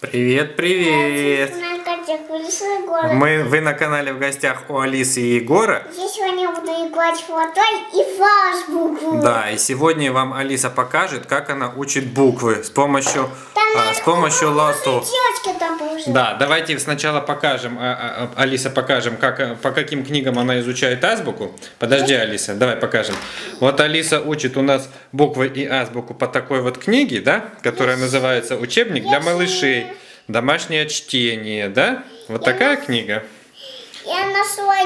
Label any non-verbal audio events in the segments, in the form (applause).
Привет, привет! Мы, вы на канале в гостях у Алисы и Егора. Я сегодня буду играть в и в азбуку. Да, и сегодня вам Алиса покажет, как она учит буквы с помощью, а, с помощью лото. Да, давайте сначала покажем, а, а, Алиса покажем, как, по каким книгам она изучает азбуку. Подожди, Алиса, давай покажем. Вот Алиса учит у нас буквы и азбуку по такой вот книге, да, которая называется «Учебник для малышей». Домашнее чтение, да? Вот я такая на... книга. Я нашла,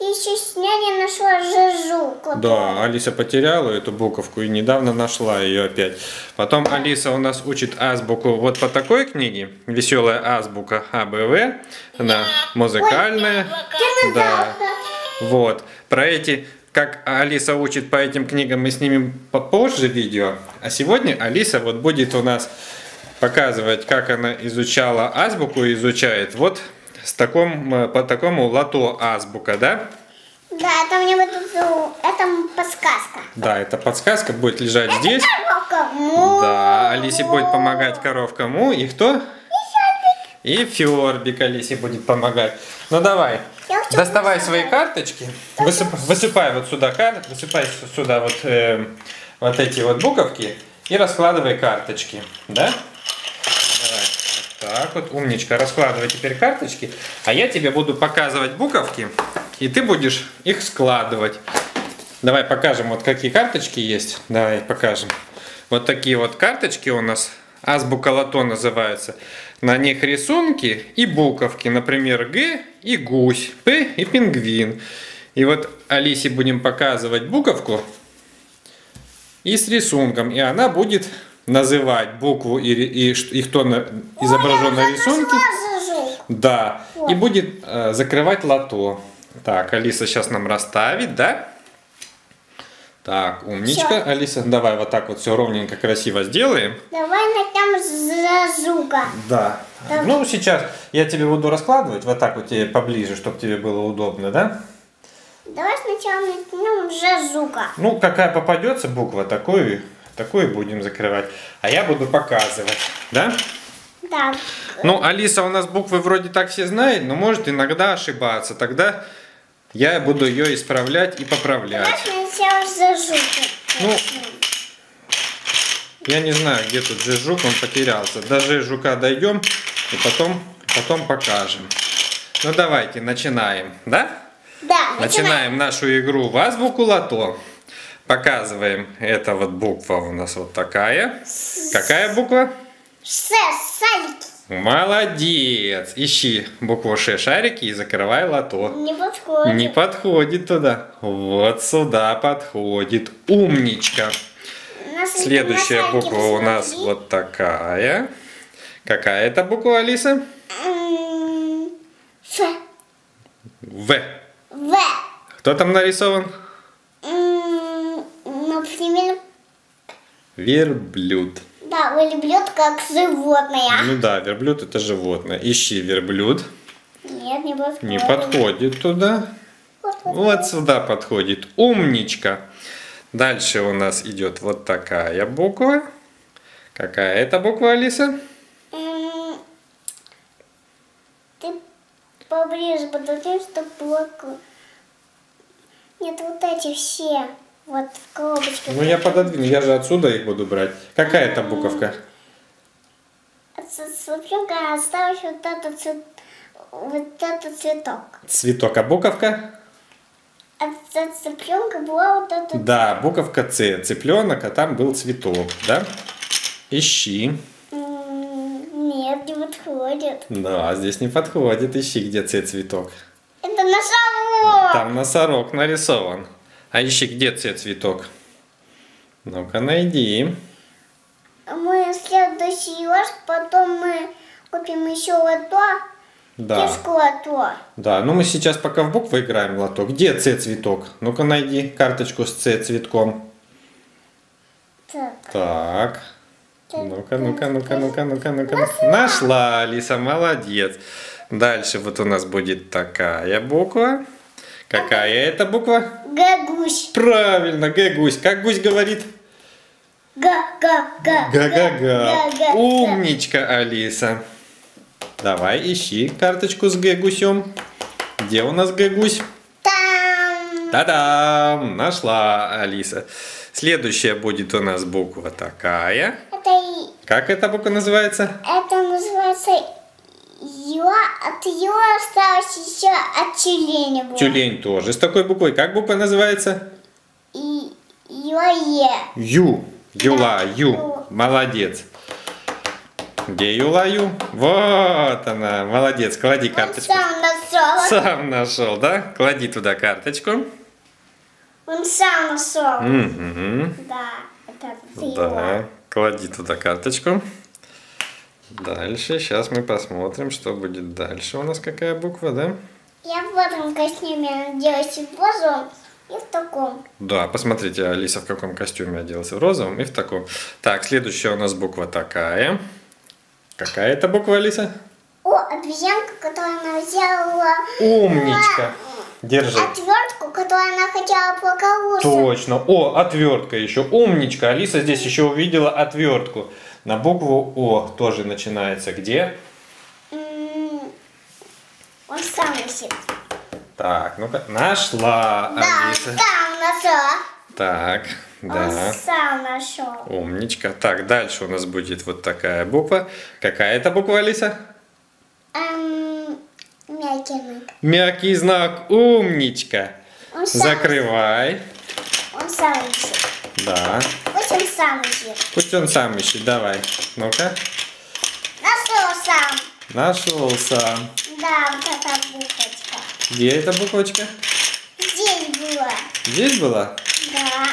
еще с няней нашла жижуку. Да, Алиса потеряла эту буковку и недавно нашла ее опять. Потом Алиса у нас учит азбуку вот по такой книге. Веселая азбука АБВ. Она музыкальная. Ой, да. Вот. Про эти как Алиса учит по этим книгам, мы снимем попозже видео. А сегодня Алиса вот будет у нас показывать, как она изучала азбуку и изучает. Вот с таком, э, по такому лото азбука, да? Да, это мне вот это подсказка. Да, это подсказка будет лежать это здесь. Коровка Му. Да, Алисе будет помогать коровка Му. И кто? И Фербик Алисе будет помогать. Ну давай, доставай свои карточки, высыпай, высыпай вот сюда карт, высыпай сюда вот, э, вот эти вот буковки и раскладывай карточки, да? Так вот, умничка, раскладывай теперь карточки, а я тебе буду показывать буковки, и ты будешь их складывать. Давай покажем, вот какие карточки есть. Давай покажем. Вот такие вот карточки у нас, азбука лото называется. На них рисунки и буковки, например, Г и гусь, П и пингвин. И вот Алисе будем показывать буковку и с рисунком, и она будет называть букву и, и, и кто на, изображен на рисунке. Да. Вот. И будет э, закрывать лото. Так, Алиса сейчас нам расставит, да? Так, умничка. Все. Алиса, давай вот так вот все ровненько, красиво сделаем. Давай начнем с зажуга. Да. Давай. Ну, сейчас я тебе буду раскладывать вот так вот тебе поближе, чтобы тебе было удобно, да? Давай сначала начнем с жазука. Ну, какая попадется буква, такую Такую будем закрывать. А я буду показывать. Да? Да. Ну, Алиса у нас буквы вроде так все знает, но может иногда ошибаться. Тогда я буду ее исправлять и поправлять. Ну, я не знаю, где тут жижук, он потерялся. До жижука дойдем и потом, потом покажем. Ну, давайте, начинаем, да? Да, начинаем. Начинаем нашу игру в азбуку лото. Показываем. Это вот буква у нас вот такая. Какая буква? Ш, шарики. Молодец. Ищи букву Ш, шарики и закрывай лото. Не подходит. Не подходит туда. Вот сюда подходит. Умничка. Следующая буква посмотри. у нас вот такая. Какая это буква, Алиса? Ф. В. В. Кто там нарисован? например... Верблюд. Да, верблюд как животное. Ну да, верблюд это животное. Ищи верблюд. Нет, не подходит. Не подходит туда. Вот, вот сюда подходит. Умничка. Дальше у нас идет вот такая буква. Какая это буква, Алиса? Ты поближе подойдем, чтобы было... Нет, вот эти все. Вот в коробочке. Ну я пододвину, я же отсюда их буду брать. Какая это буковка? Цыпленка осталось вот этот цвет, вот этот цветок. Цветок, а буковка? А цыпленка была вот эта. Да, буковка С, цыпленок, а там был цветок, да? Ищи. Нет, не подходит. Да, здесь не подходит. Ищи, где С цветок. Это носорог. Там носорог нарисован. А ищи, где цветок? Ну-ка, найди. Мы следующий раз, потом мы купим еще лото. Да. Кишку лото. Да, ну мы сейчас пока в буквы играем лото. Где С цветок? Ну-ка найди карточку с С цветком. Так. Так. Ну-ка, ну-ка, ну-ка, ну-ка, ну-ка, ну-ка. Нашла, Алиса, молодец. Дальше вот у нас будет такая буква. Какая это буква? Г-гусь. Правильно, Г-гусь. Как гусь говорит? Га-га-га. Га-га-га. Умничка, Алиса. Давай, ищи карточку с Г-гусем. Где у нас Г-гусь? Там. Та-дам! Нашла Алиса. Следующая будет у нас буква такая. Это, и- Как эта буква называется? это называется Ё. От Ё осталось еще от тюленя было. Тюлень тоже с такой буквой. Как буква называется? И Ё-Е. Ю. Юла, Ю. Ю. Молодец. Где Юла Ю? Вот она. Молодец. Клади Он карточку. сам нашел. Сам нашел, да? Клади туда карточку. Он сам нашел. Мгм. Да, это ты Да. Клади туда карточку. Дальше. Сейчас мы посмотрим, что будет дальше. У нас какая буква, да? Я в этом костюме оделась в розовом и в таком. Да, посмотрите, Алиса в каком костюме оделась. В розовом и в таком. Так, следующая у нас буква такая. Какая это буква, Алиса? О, обезьянка, которую она взяла. Умничка. Держи. Отвертку, которую она хотела поколоться. Точно. О, отвертка еще. Умничка. Алиса здесь еще увидела отвертку. На букву О тоже начинается. Где? Он сам висит. Так, ну-ка. Нашла Да, Алиса. сам нашел. Так, да. Он сам нашел. Умничка. Так, дальше у нас будет вот такая буква. Какая это буква, Алиса? Эм, мягкий ног. Мягкий знак. Умничка. Он сам, Закрывай. он сам висит. Да. Пусть он сам висит. Пусть он сам ищет. Давай. Ну-ка. Нашел сам. Нашел сам. Да, вот эта буквочка. Где эта буквочка? Здесь было. Здесь была? Да.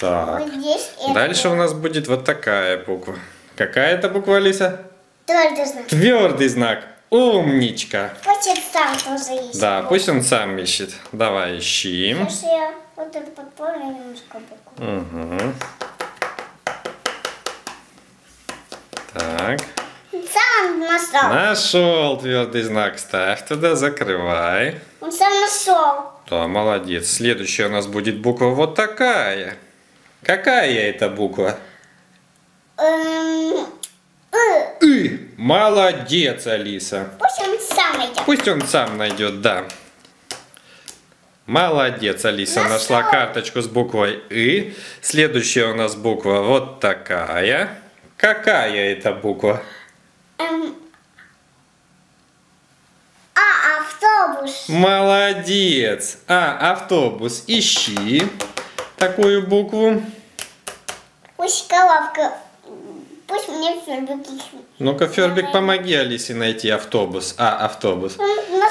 Так. Вот здесь это Дальше у было. нас будет вот такая буква. Какая это буква, Алиса? Твердый знак. Твердый знак. Умничка. Пусть он сам тоже ищет. Да, пусть он сам ищет. Давай ищем. Сейчас я вот это подполю немножко букву. Угу. Так. Сам нашел. Нашел твердый знак. Ставь туда, закрывай. Он сам нашел. Да, молодец. Следующая у нас будет буква вот такая. Какая это буква? Эм, И. Молодец, Алиса. пусть он сам идет. Пусть он сам найдет, да. Молодец, Алиса нашла карточку с буквой И. Следующая у нас буква вот такая. Какая это буква? Эм, а, автобус. Молодец. А, автобус. Ищи такую букву. Пусть головка. Пусть мне фербики. Ну-ка, Фербик, помоги Алисе найти автобус. А, автобус.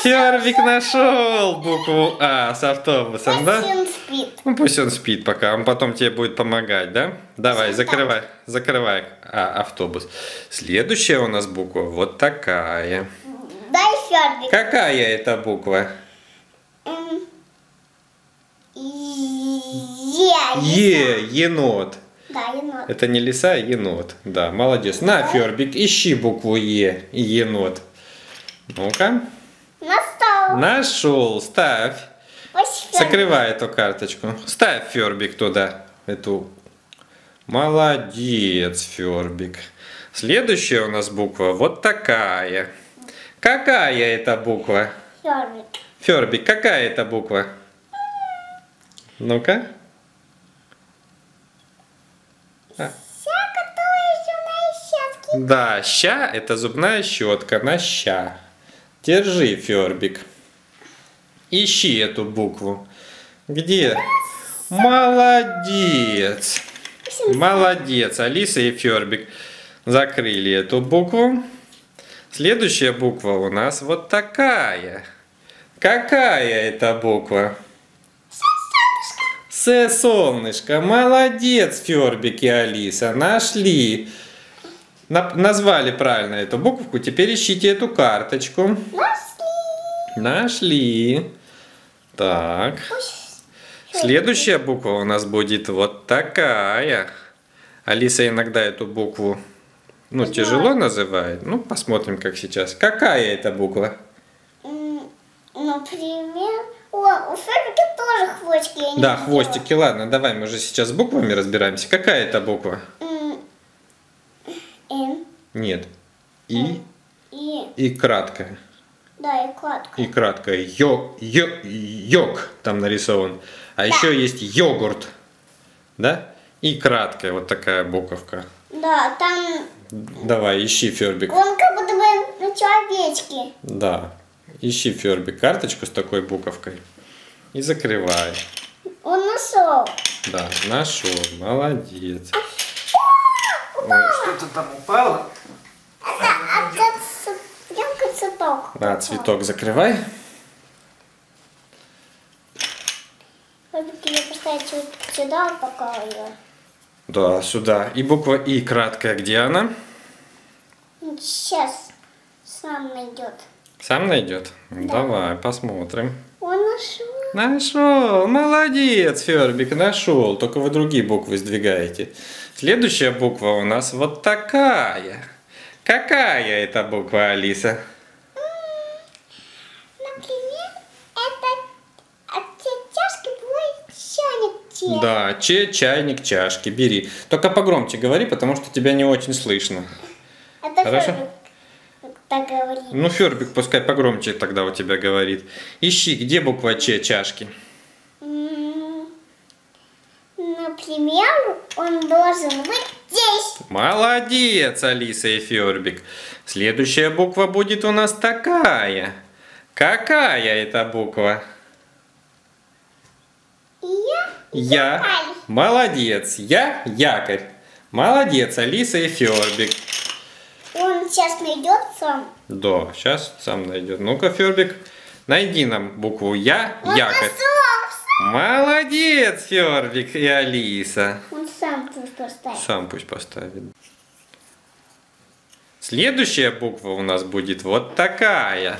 Фербик нашел букву А с автобусом, да? Пусть он спит. Ну пусть он спит пока, он потом тебе будет помогать, да? Давай, закрывай, закрывай а, автобус. Следующая у нас буква вот такая. Дай фербик. Какая это буква? Е, енот. Да, енот. Это не лиса, а енот. Да, молодец. На, Фербик, ищи букву Е, енот. Ну-ка. Настал. Нашел, ставь. Закрывай эту карточку. Ставь Фербик туда. Эту. Молодец, Фербик. Следующая у нас буква вот такая. Какая это буква? Фербик. Фербик, какая это буква? Ну-ка. Вся, которая еще на щетке. Да, ща это зубная щетка на ща. Держи, Фербик. Ищи эту букву. Где? Молодец. Молодец. Алиса и Фербик закрыли эту букву. Следующая буква у нас вот такая. Какая это буква? С солнышко. Молодец, Фербик и Алиса. Нашли. На- назвали правильно эту буковку. Теперь ищите эту карточку. Нашли. Нашли. Так. Следующая буква у нас будет вот такая. Алиса иногда эту букву ну, Знаю. тяжело называет. Ну, посмотрим, как сейчас. Какая это буква? Например, О, у Фербика тоже хвостики. я не Да, видела. хвостики. Ладно, давай мы же сейчас с буквами разбираемся. Какая это буква? Н. Нет. И И, и краткая. да, и кладка. И краткая. Йо, йо, йог там нарисован. А еще есть йогурт. Да? И краткая вот такая буковка. Да, там Давай, ищи Фербик. он как будто бы на человечке. Да. Ищи Фербик карточку с такой буковкой. И закрывай. Он нашел. Да, нашел. Молодец. Ой, что-то там упало. А это ц- прям цветок. Да, цветок закрывай. Ее поставить сюда, пока ее. Да, сюда. И буква И краткая. Где она? Сейчас сам найдет. Сам найдет? Давай, посмотрим. Он нашел. Нашел, молодец, Фербик, нашел. Только вы другие буквы сдвигаете. Следующая буква у нас вот такая. Какая это буква, Алиса? Например, это от чашки твой чайник. Да, че, чайник, чашки, бери. Только погромче говори, потому что тебя не очень слышно. Это Хорошо. Фербик так говорит. Ну, Фербик пускай погромче тогда у тебя говорит. Ищи, где буква Ч, чашки? Например, он должен быть здесь. Молодец, Алиса и Фербик. Следующая буква будет у нас такая. Какая это буква? Я Я. якорь. Молодец. Я якорь. Молодец, Алиса и Фербик. Он сейчас найдет сам. Да, сейчас сам найдет. Ну-ка, Фербик, найди нам букву Я, Он якорь. нашел. Молодец, Фербик и Алиса. Он сам тут поставит. Сам пусть поставит. Следующая буква у нас будет вот такая.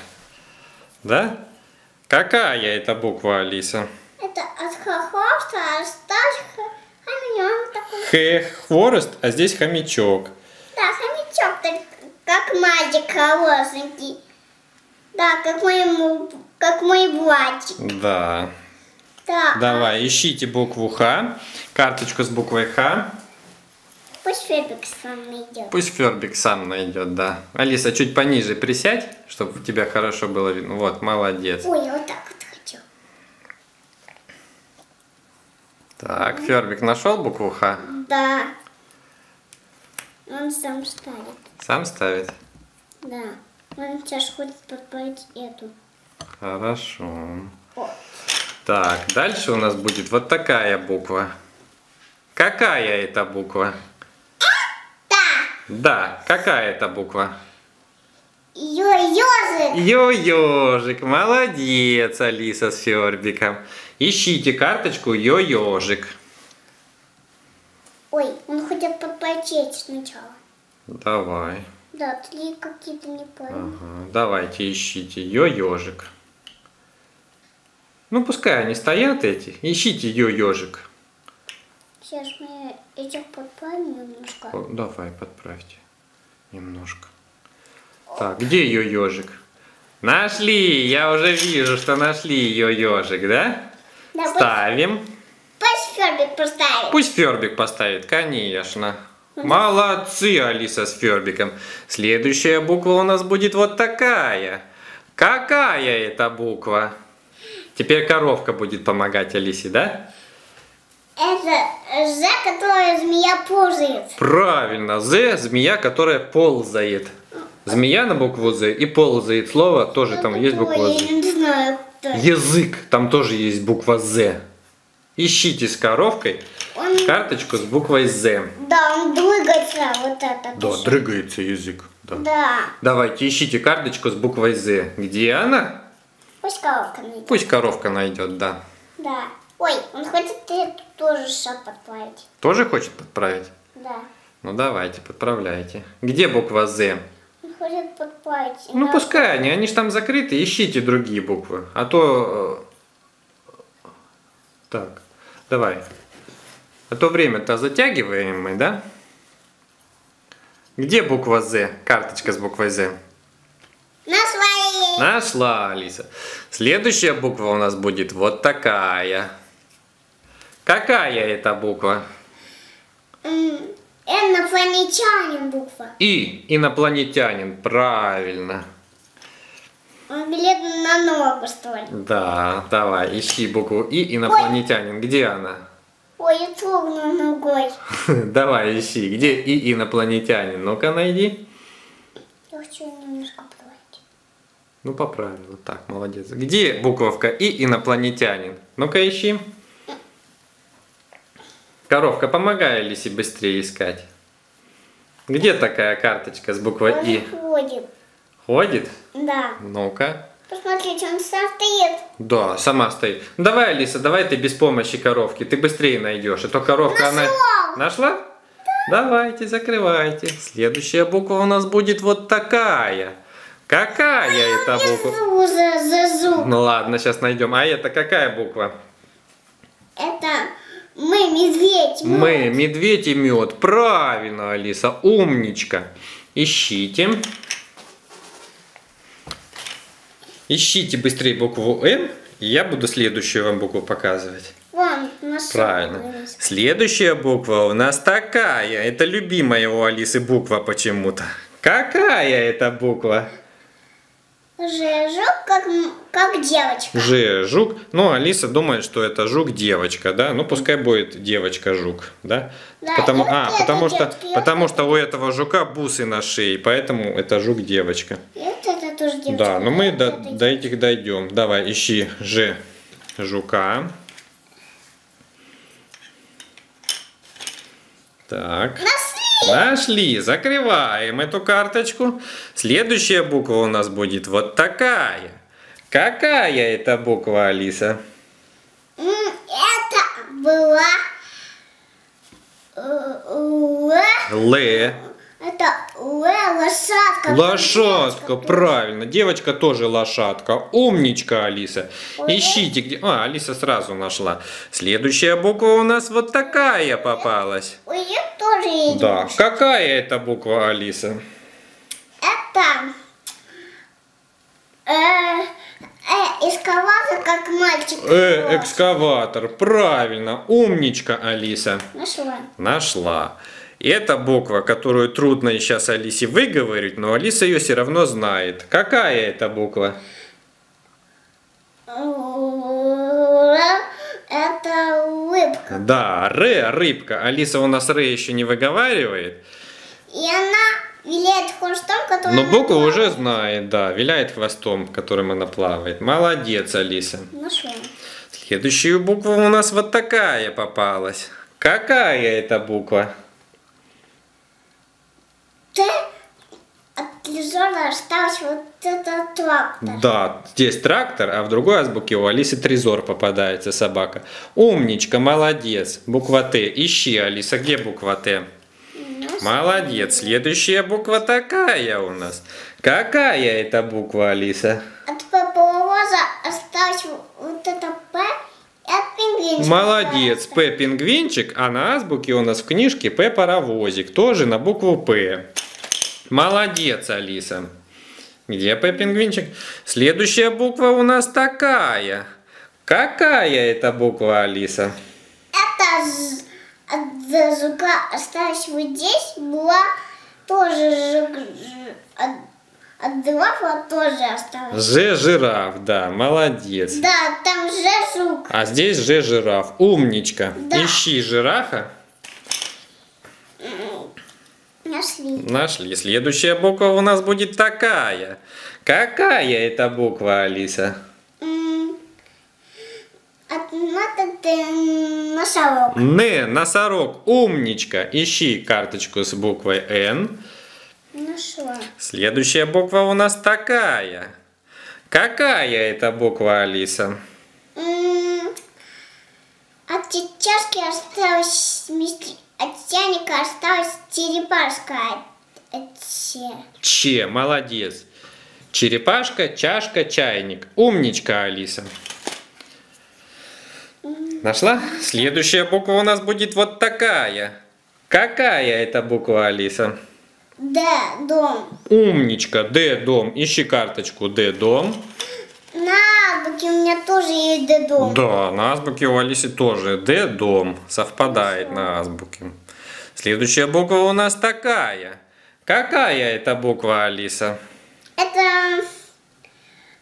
Да? Какая это буква, Алиса? Это от хохоста, а осталось хамелеон такой. Х, хворост, а здесь хомячок. Да, хомячок, так, как мальчик хорошенький. Да, как моему, как мой братик. Да. Да. Давай, ищите букву Х. Карточку с буквой Х. Пусть Фебик сам найдет. Пусть Фербик сам найдет, да. Алиса, чуть пониже присядь, чтобы тебя хорошо было видно. Вот, молодец. Ой, я вот так вот хочу. Так, Фербик нашел букву Х? Да. Он сам ставит. Сам ставит? Да. Он сейчас хочет подправить эту. Хорошо. О. Так, дальше у нас будет вот такая буква. Какая это буква? Да. Да, какая это буква? Ё-ёжик. Йо-ёжик, молодец, Алиса с Фербиком. Ищите карточку Йо-ёжик. Хочет подплатить сначала. Давай. Да, три какие-то не понял. Ага, давайте ищите Йо-ёжик. Ну, пускай они стоят эти. Ищите Йо-ёжик. Сейчас мы этих подправим немножко. О, Давай, подправьте. Немножко. Так, где ее ежик? Нашли! Я уже вижу, что нашли ее ежик, да? Да, Ставим. Пусть Фербик поставит. Пусть Фербик поставит, конечно. Молодцы, Алиса с Фербиком. Следующая буква у нас будет вот такая. Какая это буква? Теперь коровка будет помогать Алисе, да? Это З, которая змея ползает. Правильно, З – змея, которая ползает. Змея на букву З и ползает. Слово тоже там есть буква Я З. не знаю, это. Язык, там тоже есть буква З. Ищите с коровкой Он, карточку с буквой З. да, он двигается, вот это. Да, тоже. дрыгается язык. Да. Да. Давайте ищите карточку с буквой З. Где она? Пусть коровка найдет. Пусть коровка найдет, да. Да. Ой, он хочет тоже шаг подправить. Тоже хочет подправить? Да. Ну давайте, подправляйте. Где буква З? Он хочет подправить. Ну Да. пускай они, они же там закрыты, ищите другие буквы. А то... э, Так, давай. А то время-то затягиваем мы, да? Где буква З? Карточка с буквой З. Нашла. Нашла, Алиса. Следующая буква у нас будет вот такая. Какая это буква? Инопланетянин буква. И. Инопланетянин. Правильно. Он билет на ногу, что ли? Да, давай, ищи букву И. Инопланетянин. Где она? Ой, я трогну ногой. (laughs) Давай, ищи. Где И. Инопланетянин? Ну-ка, найди. Я хочу немножко плавать. Ну, поправил. Вот так, молодец. Где буковка И. Инопланетянин? Ну-ка, ищи. Коровка, помогай Алисе быстрее искать. Где такая карточка с буквой Он И? ходит. Ходит? Да. Ну-ка. Посмотрите, он сам стоит. Да, сама стоит. Давай, Алиса, давай ты без помощи коровки. Ты быстрее найдешь. А то коровка она... Нашла! Нашла? Давайте, закрывайте. Следующая буква у нас будет вот такая. Какая это буква? За, за зуб. Ну ладно, сейчас найдем. А это какая буква? Это мы, медведь. Мы, медведь и мед. Правильно, Алиса, умничка. Ищите. Ищите быстрее букву М, и я буду следующую вам букву показывать. Вон. Правильно. Следующая буква у нас такая. Это любимая у Алисы буква почему-то. Какая это буква? Жижок, как, м- как девочка. Ж, жук. Ну, Алиса думает, что это жук-девочка, да? Ну, пускай будет девочка-жук, да? Да, потому, а, это потому что, девочка, потому что у этого жука бусы на шее, поэтому это жук-девочка. Вот это тоже девочка. Да, но мы Вот до, до этих дойдем. Давай, ищи Ж жука. Так. Нашли! Нашли. Закрываем эту карточку. Следующая буква у нас будет вот такая. Какая это буква, Алиса? Это была... э, Л. Это лошадка. Лошадка, правильно. Девочка тоже лошадка. Умничка, Алиса. Ищите где. А, Алиса сразу нашла. Следующая буква у нас вот такая попалась. У нее тоже есть. Да. Какая это буква, Алиса? Это... Э, э, эскаватор, как мальчик. Э, экскаватор. Правильно. Умничка, Алиса. Нашла. Нашла. И это буква, которую трудно сейчас Алисе выговорить, но Алиса ее все равно знает. Какая это буква? Это улыбка. Да, Р, рыбка. Алиса у нас Р еще не выговаривает. И она виляет хвостом, который... Но букву плавает. уже знает, да, виляет хвостом, которым она плавает. Молодец, Алиса. Нашла. Следующая буква у нас вот такая попалась. Какая это буква? Т Лизона осталось вот этот трактор. Да, здесь трактор, а в другой азбуке у Алисы трезор попадается, собака. Умничка, молодец. Буква Т. Ищи, Алиса, где буква Т? Молодец. Следующая буква такая у нас. Какая это буква, Алиса? От паровоза осталось вот это П и от пингвинчика. Молодец. П пингвинчик, а на азбуке у нас в книжке П паровозик, тоже на букву П. Молодец, Алиса. Где П пингвинчик? Следующая буква у нас такая. Какая это буква, Алиса? Это з- от жука осталось вот здесь была тоже жук. ж- От, от жирафа тоже осталось. Ж жираф, да, молодец. Да, там же жук. А здесь Ж жираф. Умничка. Да. Ищи жирафа. Нашли. Нашли. Следующая буква у нас будет такая. Какая это буква, Алиса? Носорог. Н, носорог, умничка. Ищи карточку с буквой Н. Нашла. Следующая буква у нас такая. Какая это буква, Алиса? От чашки осталось вместе- от чайника осталась черепашка. От- Че, молодец. Черепашка, чашка, чайник. Умничка, Алиса. Нашла? Следующая буква у нас будет вот такая. Какая это буква, Алиса? Д, дом. Умничка, Д дом. Ищи карточку Д дом. На азбуке у меня тоже есть Д, дом. Да, на азбуке у Алисы тоже Д дом. Совпадает на азбуке. Следующая буква у нас такая. Какая это буква, Алиса? Это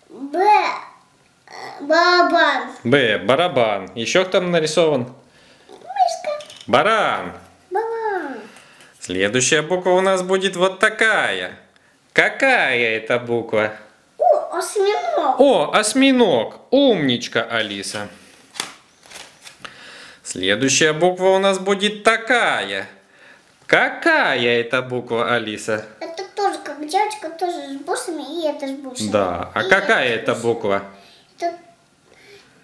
Б, э, барабан. Б. Барабан. Еще кто там нарисован? Мышка. Баран. Барабан. Следующая буква у нас будет вот такая. Какая это буква? Осьминог. О, осьминог. Умничка, Алиса. Следующая буква у нас будет такая. Какая это буква, Алиса? Это тоже как девочка, тоже с бусами, и это с бусами. Да. А И какая это буква? Это,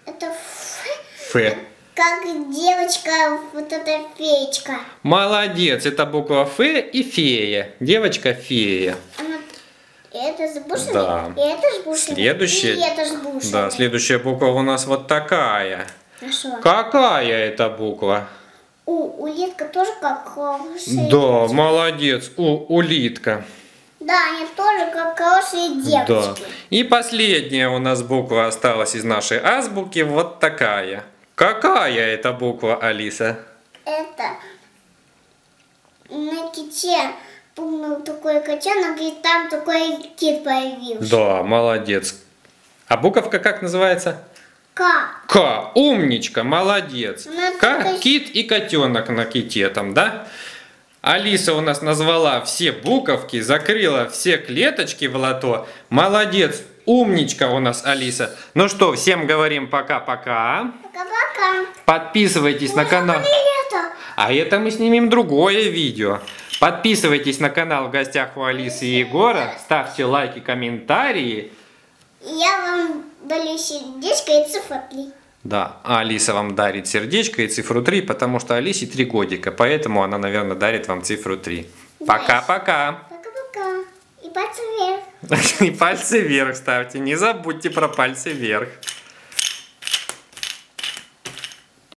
это Ф, Ф. как девочка, вот эта феечка. Молодец, это буква Ф и фея. Девочка фея. Это с бусами, Да. и это с бусами, Следующая. и это с бусами. Да, следующая буква у нас вот такая. А что? Какая это буква? У, улитка тоже как хорошая Да, девочка. молодец, у, улитка. Да, они тоже как хорошие Да. девочки. И последняя у нас буква осталась из нашей азбуки, вот такая. Какая это буква, Алиса? Это на ките помнил такой котенок, и там такой кит появился. Да, молодец. А буковка как называется? К. К. Умничка, молодец. Ну, К. только- Кит и котенок на ките там, да? Алиса у нас назвала все буковки, закрыла все клеточки в лото. Молодец, умничка у нас Алиса. Ну что, всем говорим пока-пока. Пока-пока. Подписывайтесь на канал. И это. А это мы снимем другое видео. Подписывайтесь на канал в гостях у Алисы и Егора. Ставьте лайки, комментарии. Я вам дали сердечко и цифры. Да, а Алиса вам дарит сердечко и цифру 3, потому что Алисе 3 годика, поэтому она, наверное, дарит вам цифру 3. Пока-пока. Пока-пока. И пальцы вверх. (laughs) И пальцы вверх ставьте, не забудьте про пальцы вверх.